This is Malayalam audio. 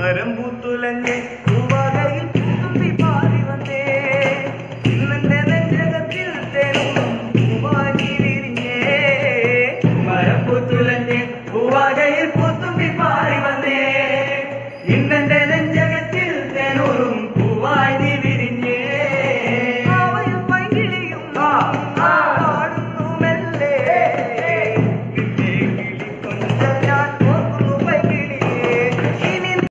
മരം പൂത്തുലഞ്ഞ് പൂവാകയിൽ പൂത്തുപ്പി പാറി വന്നേ. ഇന്നെന്റെ നെഞ്ചകത്തിൽ തെരുവും പൂവാകി വിരിഞ്ഞേ. മരം പൂത്തുലഞ്ഞ് പൂവാകയിൽ പൂത്തുമ്പി പാറി വന്നേ. ഇന്നെന്റെ നെഞ്ചകത്തിൽ തെരുവും പൂവായി വിരിഞ്ഞേ. ആവയും പൈകിളിയും ആ ആ.